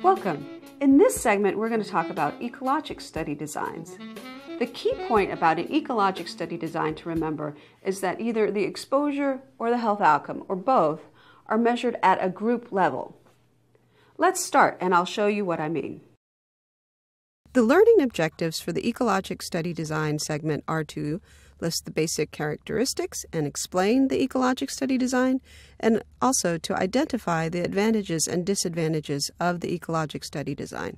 Mm-hmm. Welcome. In this segment, we're going to talk about ecologic study designs. The key point about an ecologic study design to remember is that either the exposure or the health outcome, or both, are measured at a group level. Let's start, and I'll show you what I mean. The learning objectives for the ecologic study design segment are to list the basic characteristics and explain the ecologic study design, and also to identify the advantages and disadvantages of the ecologic study design.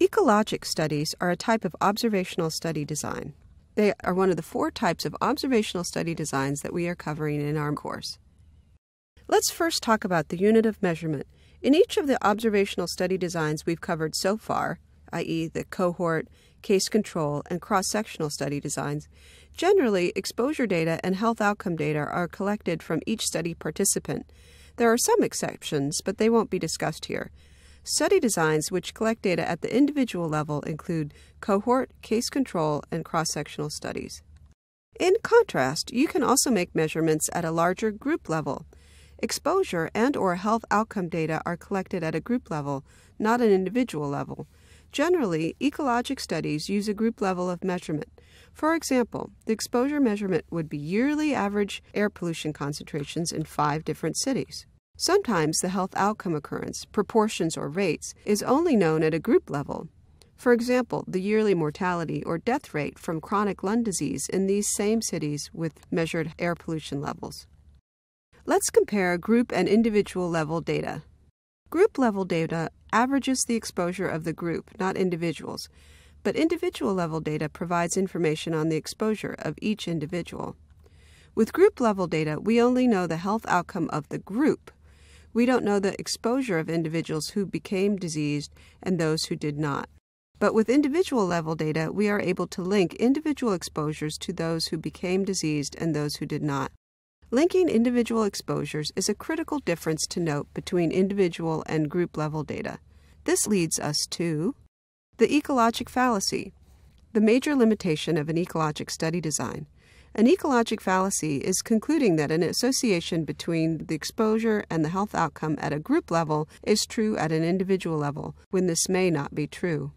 Ecologic studies are a type of observational study design. They are one of the four types of observational study designs that we are covering in our course. Let's first talk about the unit of measurement. In each of the observational study designs we've covered so far, i.e., the cohort, case control, and cross sectional study designs, generally exposure data and health outcome data are collected from each study participant. There are some exceptions, but they won't be discussed here. Study designs which collect data at the individual level include cohort, case control, and cross sectional studies. In contrast, you can also make measurements at a larger group level. Exposure and or health outcome data are collected at a group level, not an individual level. Generally, ecologic studies use a group level of measurement. For example, the exposure measurement would be yearly average air pollution concentrations in five different cities. Sometimes the health outcome occurrence, proportions, or rates is only known at a group level. For example, the yearly mortality or death rate from chronic lung disease in these same cities with measured air pollution levels. Let's compare group and individual level data. Group level data averages the exposure of the group, not individuals, but individual level data provides information on the exposure of each individual. With group level data, we only know the health outcome of the group. We don't know the exposure of individuals who became diseased and those who did not. But with individual level data, we are able to link individual exposures to those who became diseased and those who did not. Linking individual exposures is a critical difference to note between individual and group level data. This leads us to the ecologic fallacy, the major limitation of an ecologic study design. An ecologic fallacy is concluding that an association between the exposure and the health outcome at a group level is true at an individual level, when this may not be true.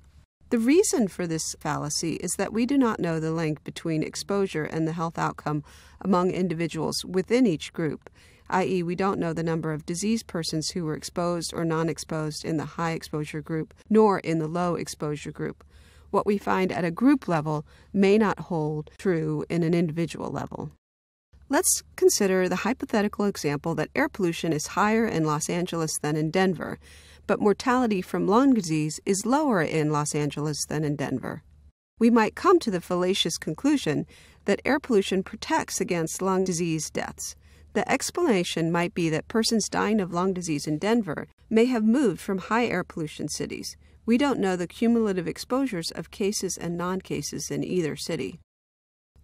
The reason for this fallacy is that we do not know the link between exposure and the health outcome among individuals within each group, i.e., we don't know the number of diseased persons who were exposed or non exposed in the high exposure group, nor in the low exposure group. What we find at a group level may not hold true in an individual level. Let's consider the hypothetical example that air pollution is higher in Los Angeles than in Denver but mortality from lung disease is lower in Los Angeles than in Denver. We might come to the fallacious conclusion that air pollution protects against lung disease deaths. The explanation might be that persons dying of lung disease in Denver may have moved from high air pollution cities. We don't know the cumulative exposures of cases and non cases in either city.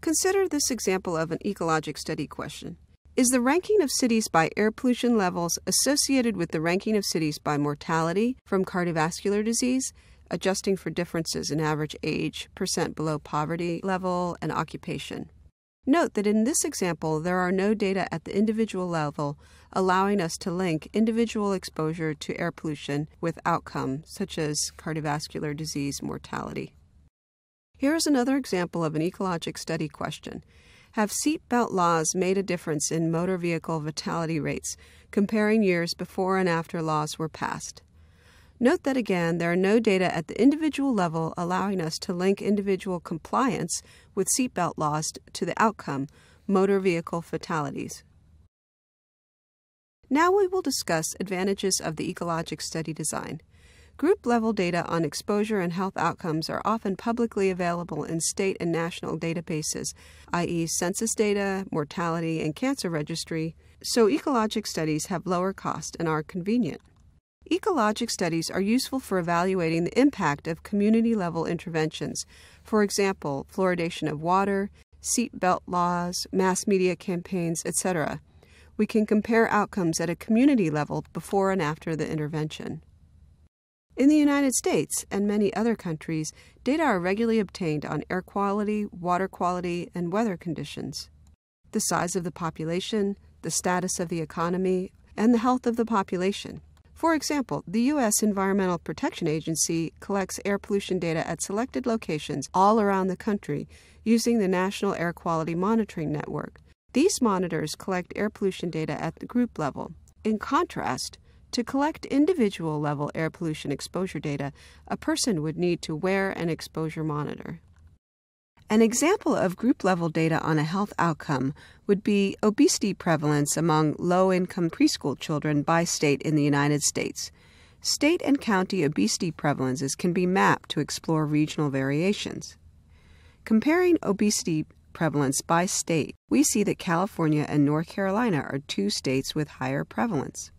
Consider this example of an ecologic study question. Is the ranking of cities by air pollution levels associated with the ranking of cities by mortality from cardiovascular disease, adjusting for differences in average age, percent below poverty level, and occupation? Note that in this example, there are no data at the individual level allowing us to link individual exposure to air pollution with outcome, such as cardiovascular disease mortality. Here is another example of an ecologic study question. Have seatbelt laws made a difference in motor vehicle fatality rates, comparing years before and after laws were passed? Note that again, there are no data at the individual level allowing us to link individual compliance with seatbelt laws to the outcome, motor vehicle fatalities. Now we will discuss advantages of the ecologic study design. Group level data on exposure and health outcomes are often publicly available in state and national databases, i.e., census data, mortality, and cancer registry, so ecologic studies have lower cost and are convenient. Ecologic studies are useful for evaluating the impact of community level interventions, for example, fluoridation of water, seat belt laws, mass media campaigns, etc. We can compare outcomes at a community level before and after the intervention. In the United States and many other countries, data are regularly obtained on air quality, water quality, and weather conditions. The size of the population, the status of the economy, and the health of the population. For example, the U.S. Environmental Protection Agency collects air pollution data at selected locations all around the country using the National Air Quality Monitoring Network. These monitors collect air pollution data at the group level. In contrast, to collect individual level air pollution exposure data, a person would need to wear an exposure monitor. An example of group level data on a health outcome would be obesity prevalence among low income preschool children by state in the United States. State and county obesity prevalences can be mapped to explore regional variations. Comparing obesity prevalence by state, we see that California and North Carolina are two states with higher prevalence.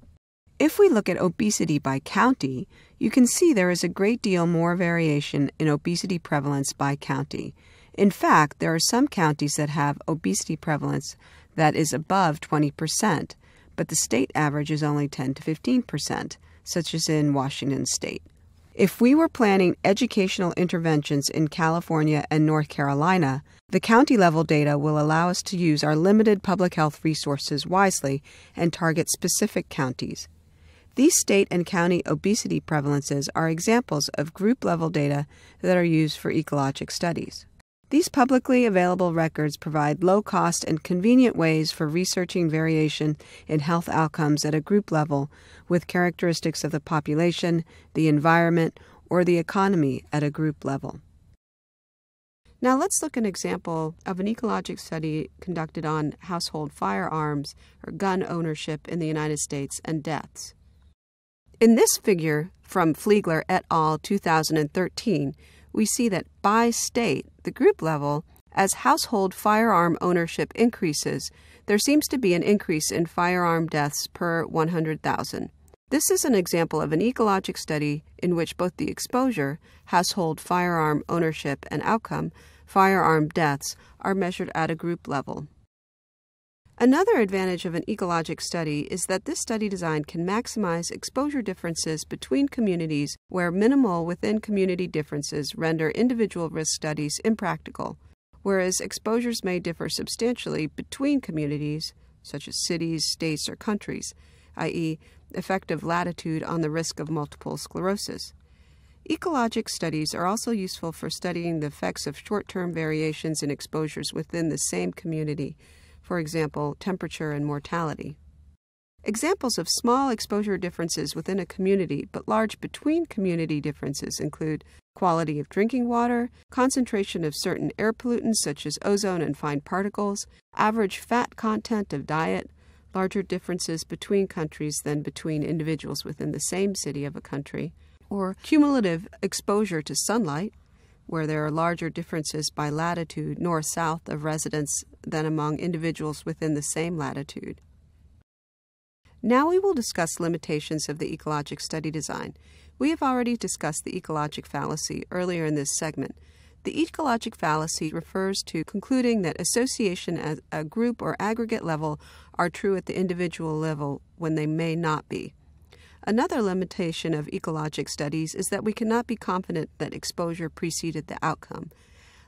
If we look at obesity by county, you can see there is a great deal more variation in obesity prevalence by county. In fact, there are some counties that have obesity prevalence that is above 20%, but the state average is only 10 to 15%, such as in Washington state. If we were planning educational interventions in California and North Carolina, the county level data will allow us to use our limited public health resources wisely and target specific counties. These state and county obesity prevalences are examples of group level data that are used for ecologic studies. These publicly available records provide low cost and convenient ways for researching variation in health outcomes at a group level with characteristics of the population, the environment, or the economy at a group level. Now let's look at an example of an ecologic study conducted on household firearms or gun ownership in the United States and deaths. In this figure from Fleegler et al. 2013, we see that by state, the group level, as household firearm ownership increases, there seems to be an increase in firearm deaths per 100,000. This is an example of an ecologic study in which both the exposure, household firearm ownership, and outcome, firearm deaths, are measured at a group level. Another advantage of an ecologic study is that this study design can maximize exposure differences between communities where minimal within community differences render individual risk studies impractical, whereas exposures may differ substantially between communities, such as cities, states, or countries, i.e., effective latitude on the risk of multiple sclerosis. Ecologic studies are also useful for studying the effects of short term variations in exposures within the same community for example, temperature and mortality. Examples of small exposure differences within a community but large between community differences include quality of drinking water, concentration of certain air pollutants such as ozone and fine particles, average fat content of diet, larger differences between countries than between individuals within the same city of a country, or cumulative exposure to sunlight, where there are larger differences by latitude north south of residence than among individuals within the same latitude. Now we will discuss limitations of the ecologic study design. We have already discussed the ecologic fallacy earlier in this segment. The ecologic fallacy refers to concluding that association at a group or aggregate level are true at the individual level when they may not be. Another limitation of ecologic studies is that we cannot be confident that exposure preceded the outcome.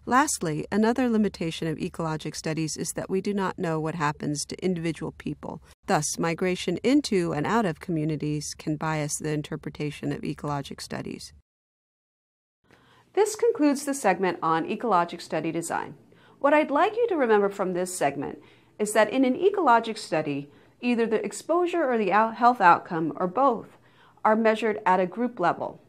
Lastly, another limitation of ecologic studies is that we do not know what happens to individual people. Thus, migration into and out of communities can bias the interpretation of ecologic studies. This concludes the segment on ecologic study design. What I'd like you to remember from this segment is that in an ecologic study, either the exposure or the health outcome, or both, are measured at a group level.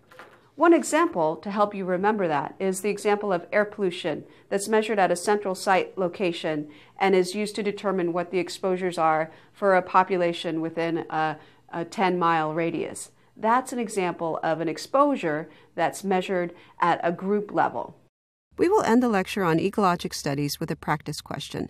One example to help you remember that is the example of air pollution that's measured at a central site location and is used to determine what the exposures are for a population within a, a 10 mile radius. That's an example of an exposure that's measured at a group level. We will end the lecture on ecologic studies with a practice question.